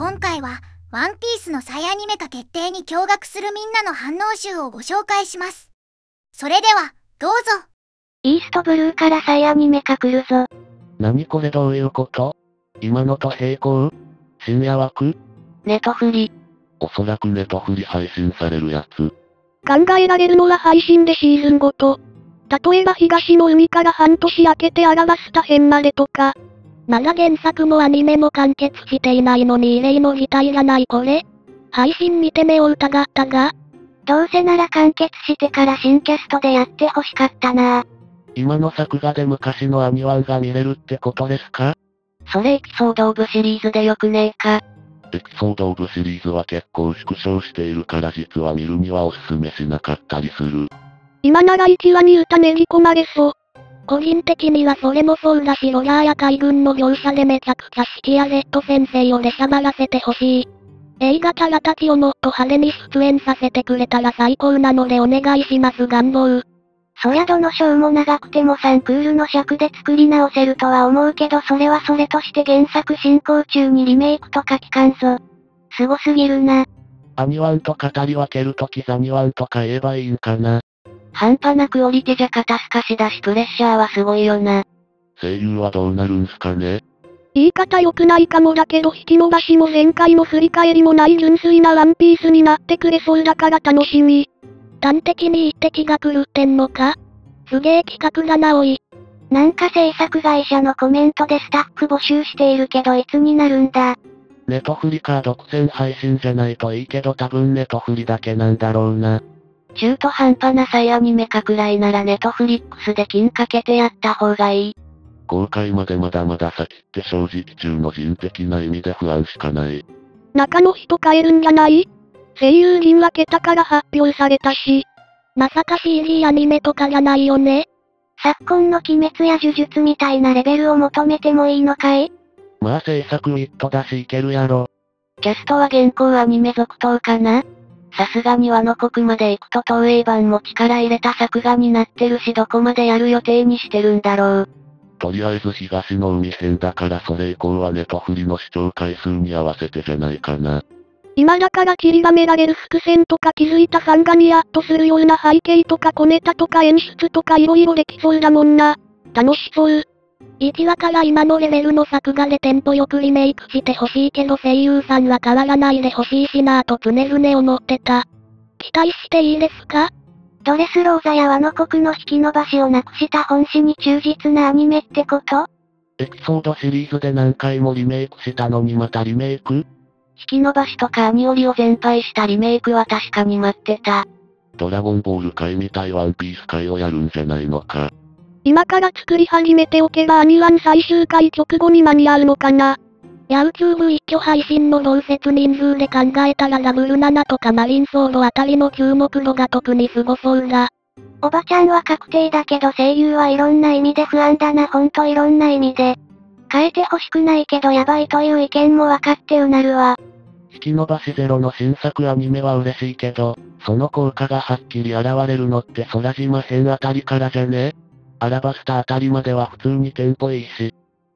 今回は、ワンピースの再アニメ化決定に驚愕するみんなの反応集をご紹介します。それでは、どうぞ。イーストブルーから再アニメ化来るぞ。何これどういうこと？今のと並行？深夜枠？ネトフリ。おそらくネトフリ配信されるやつ。考えられるのは配信でシーズンごと。例えば東の海から半年明けてアラバスタ編までとか。まだ原作もアニメも完結していないのに異例の事態じゃないこれ配信見て目を疑ったがどうせなら完結してから新キャストでやってほしかったな今の作画で昔のアニワンが見れるってことですか？それエピソードオブシリーズでよくねえかエピソードオブシリーズは結構縮小しているから実は見るにはおすすめしなかったりする。今なら1話に歌練り込まれそう。個人的にはそれもそうだしロラーや海軍の描写でめちゃくちゃシティアレッド先生を出しゃばらせてほしい。映画キャラたちをもっと派手に出演させてくれたら最高なのでお願いします願望。そりゃどの章も長くても3クールの尺で作り直せるとは思うけどそれはそれとして原作進行中にリメイクとか聞かんぞ。すごすぎるな。アニワンと語り分けるときザニワンとか言えばいいんかな。半端なクオリティじゃ肩透かしだしプレッシャーはすごいよな。声優はどうなるんすかね？言い方良くないかもだけど引き伸ばしも前回の振り返りもない純粋なワンピースになってくれそうだから楽しみ。端的に言って気が狂ってんのか？すげえ企画だなおい。なんか制作会社のコメントでスタッフ募集しているけどいつになるんだ？ネトフリか独占配信じゃないといいけど多分ネトフリだけなんだろうな。中途半端な再アニメ化くらいならネトフリックスで金かけてやった方がいい。公開までまだまだ先って正直中の人的な意味で不安しかない。中の人変えるんじゃない？声優陣は桁から発表されたし。まさか CG アニメとかじゃないよね？昨今の鬼滅や呪術みたいなレベルを求めてもいいのかい？まあ制作ウィットだしいけるやろ。キャストは現行アニメ続投かな？さすがに和の国まで行くと東映版も力入れた作画になってるしどこまでやる予定にしてるんだろう。とりあえず東の海編だからそれ以降はネトフリの視聴回数に合わせてじゃないかな。今だから散りばめられる伏線とか気づいたファンがニヤッとするような背景とか小ネタとか演出とか色々できそうだもんな。楽しそう。1話から今のレベルの作画でテンポよくリメイクしてほしいけど声優さんは変わらないでほしいしなぁと常々思ってた。期待していいですか？ドレスローザや和の国の引き伸ばしをなくした本誌に忠実なアニメってこと？エピソードシリーズで何回もリメイクしたのにまたリメイク？引き伸ばしとかアニオリを全廃したリメイクは確かに待ってた。ドラゴンボール界みたいワンピース界をやるんじゃないのか。今から作り始めておけばアニワン最終回直後に間に合うのかな。YouTube 一挙配信の同説人数で考えたらダブル7とかマリンソードあたりの注目度が特にすごそうだ。おばちゃんは確定だけど声優はいろんな意味で不安だなほんといろんな意味で。変えてほしくないけどやばいという意見もわかってうなるわ。引き伸ばしゼロの新作アニメは嬉しいけど、その効果がはっきり現れるのって空島編あたりからじゃね？アラバスタあたりまでは普通にテンポいいし。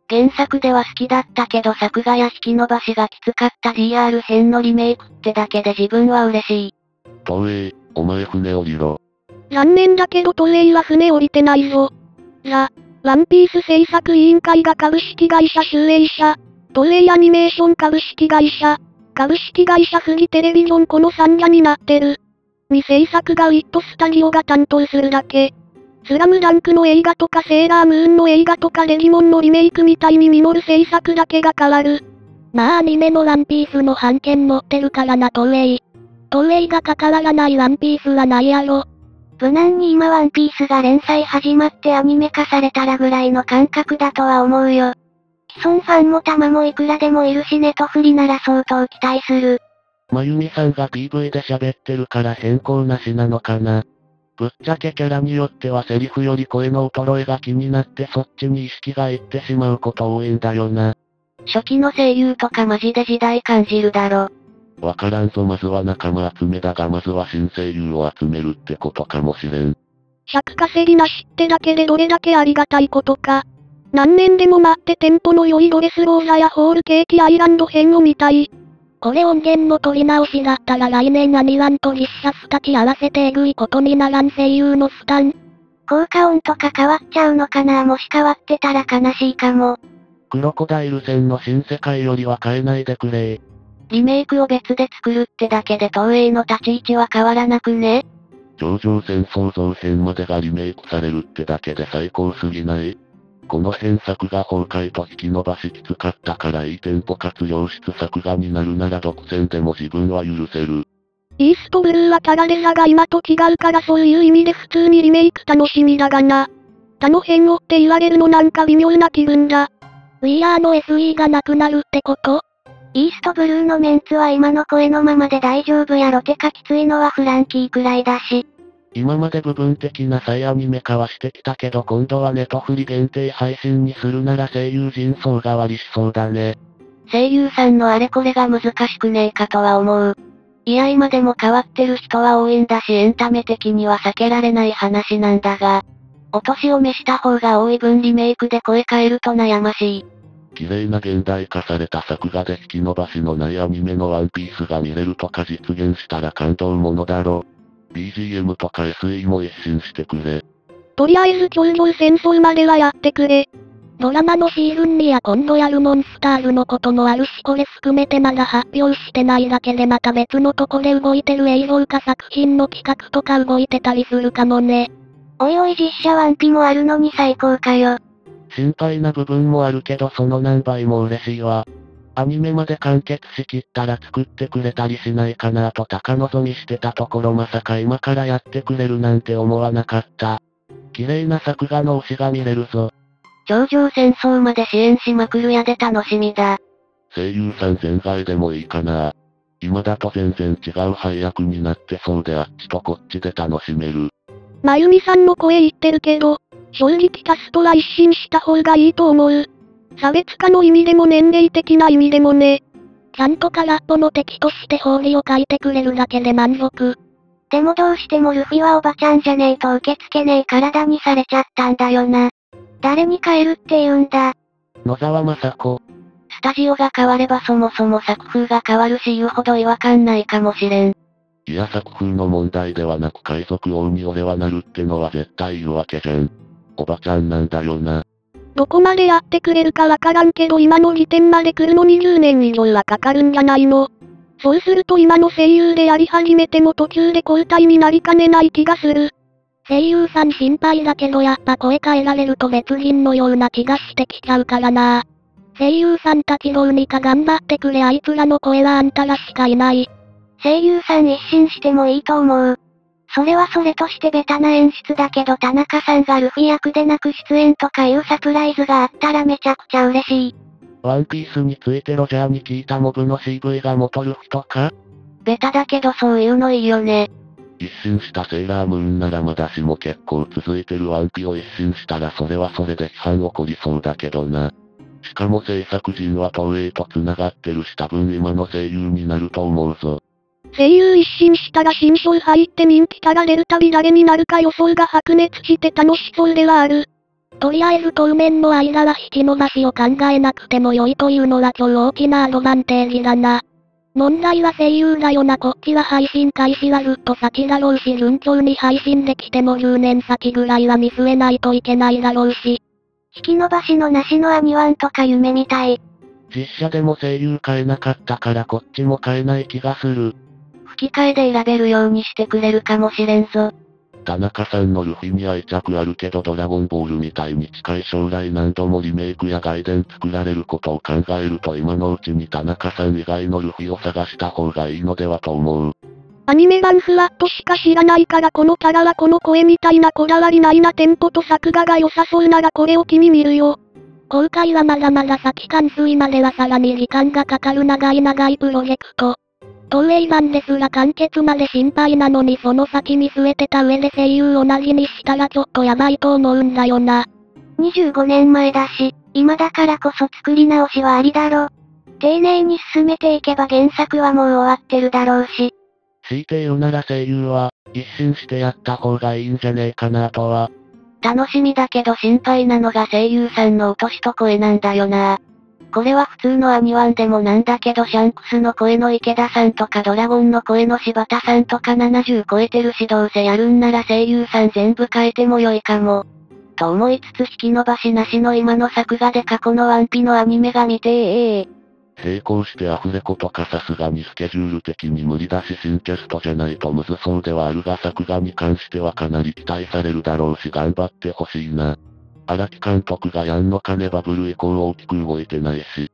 原作では好きだったけど作画や引き伸ばしがきつかった DR 編のリメイクってだけで自分は嬉しい。東映、お前船降りろ。残念だけど東映は船降りてないぞ。ザ・ワンピース制作委員会が株式会社集英社、東映アニメーション株式会社、株式会社フジテレビジョンこの3社になってる。未制作がウィットスタジオが担当するだけ。スラムダンクの映画とかセーラームーンの映画とかレギモンのリメイクみたいに実る制作だけが変わる。まあアニメのワンピースの版権持ってるからな東映。東映が関わらないワンピースはないやろ。無難に今ワンピースが連載始まってアニメ化されたらぐらいの感覚だとは思うよ。既存ファンも玉もいくらでもいるしネトフリなら相当期待する。まゆみさんが PV で喋ってるから変更なしなのかな。ぶっちゃけキャラによってはセリフより声の衰えが気になってそっちに意識がいってしまうこと多いんだよな。初期の声優とかマジで時代感じるだろ。わからんぞまずは仲間集めだがまずは新声優を集めるってことかもしれん。尺稼ぎなしってだけでどれだけありがたいことか。何年でも待ってテンポの良いドレスローザやホールケーキアイランド編を見たい。これ音源の取り直しだったら来年アニワンとリッシャス立ち合わせてえぐいことにならん声優の負担。効果音とか変わっちゃうのかなもし変わってたら悲しいかも。クロコダイル戦の新世界よりは変えないでくれリメイクを別で作るってだけで東映の立ち位置は変わらなくね？頂上戦創造編までがリメイクされるってだけで最高すぎない？この変作が崩壊と引き伸ばしきつかったからいいテンポかつ良質作画になるなら独占でも自分は許せる。イーストブルーはキャラデザが今と違うからそういう意味で普通にリメイク楽しみだがな。他の辺をって言われるのなんか微妙な気分だ。ウィアーの SE がなくなるってこと？イーストブルーのメンツは今の声のままで大丈夫やろてかきついのはフランキーくらいだし。今まで部分的な再アニメ化はしてきたけど今度はネトフリ限定配信にするなら声優陣層代わりしそうだね。声優さんのあれこれが難しくねえかとは思う。いや今でも変わってる人は多いんだしエンタメ的には避けられない話なんだが、お年を召した方が多い分リメイクで声変えると悩ましい。綺麗な現代化された作画で引き伸ばしのないアニメのワンピースが見れるとか実現したら感動ものだろ。BGM とか SE も一新してくれ。とりあえず頂上戦争まではやってくれ。ドラマのシーズン2や今度やるモンスターズのこともあるしこれ含めてまだ発表してないだけでまた別のとこで動いてる映像化作品の企画とか動いてたりするかもね。おいおい実写ワンピもあるのに最高かよ。心配な部分もあるけどその何倍も嬉しいわ。アニメまで完結しきったら作ってくれたりしないかなと高望みしてたところまさか今からやってくれるなんて思わなかった。綺麗な作画の推しが見れるぞ。頂上戦争まで支援しまくるやで楽しみだ。声優さん全外でもいいかな。今だと全然違う配役になってそうであっちとこっちで楽しめる。まゆみさんの声言ってるけど、正直キャストは一新した方がいいと思う。差別化の意味でも年齢的な意味でもね。ちゃんと空っぽの敵として法理を書いてくれるだけで満足。でもどうしてもルフィはおばちゃんじゃねえと受け付けねえ体にされちゃったんだよな。誰に変えるって言うんだ。野沢雅子。スタジオが変わればそもそも作風が変わるし言うほど違和感ないかもしれん。いや作風の問題ではなく海賊王に俺はなるってのは絶対言うわけじゃん。おばちゃんなんだよな。どこまでやってくれるかわからんけど今の時点まで来るの20年以上はかかるんじゃないの。そうすると今の声優でやり始めても途中で交代になりかねない気がする。声優さん心配だけどやっぱ声変えられると別人のような気がしてきちゃうからな。声優さんたちどうにか頑張ってくれあいつらの声はあんたらしかいない。声優さん一新してもいいと思う。それはそれとしてベタな演出だけど田中さんがルフィ役でなく出演とかいうサプライズがあったらめちゃくちゃ嬉しい。ワンピースについてロジャーに聞いたモブの CV が元ルフィとか？ベタだけどそういうのいいよね。一新したセーラームーンならまだしも結構続いてるワンピを一新したらそれはそれで批判起こりそうだけどな。しかも制作陣は東映と繋がってるし多分今の声優になると思うぞ。声優一新したら新章入って人気キャラ出るたび誰になるか予想が白熱して楽しそうではある。とりあえず当面の間は引き伸ばしを考えなくても良いというのは超大きなアドバンテージだな。問題は声優だよなこっちは配信開始はずっと先だろうし順調に配信できても10年先ぐらいは見据えないといけないだろうし。引き伸ばしのなしのアニワンとか夢みたい。実写でも声優変えなかったからこっちも変えない気がする。吹き替えで選べるようにしてくれるかもしれんぞ。田中さんのルフィに愛着あるけどドラゴンボールみたいに近い将来何度もリメイクや外伝作られることを考えると今のうちに田中さん以外のルフィを探した方がいいのではと思う。アニメ版フワットしか知らないからこのキャラはこの声みたいなこだわりないなテンポと作画が良さそうならこれを君見るよ。公開はまだまだ先完遂まではさらに時間がかかる長い長いプロジェクト。東映版ですら完結まで心配なのにその先見据えてた上で声優同じにしたらちょっとやばいと思うんだよな。25年前だし、今だからこそ作り直しはありだろ。丁寧に進めていけば原作はもう終わってるだろうし。強いて言うなら声優は、一新してやった方がいいんじゃねえかなとは。楽しみだけど心配なのが声優さんの落としと声なんだよな。これは普通のアニワンでもなんだけどシャンクスの声の池田さんとかドラゴンの声の柴田さんとか70超えてるしどうせやるんなら声優さん全部変えても良いかも。と思いつつ引き伸ばしなしの今の作画で過去のワンピのアニメが見てええ並行してアフレコとかさすがにスケジュール的に無理だし新キャストじゃないとむずそうではあるが作画に関してはかなり期待されるだろうし頑張ってほしいな。荒木監督がやんのかねバブル以降大きく動いてないし、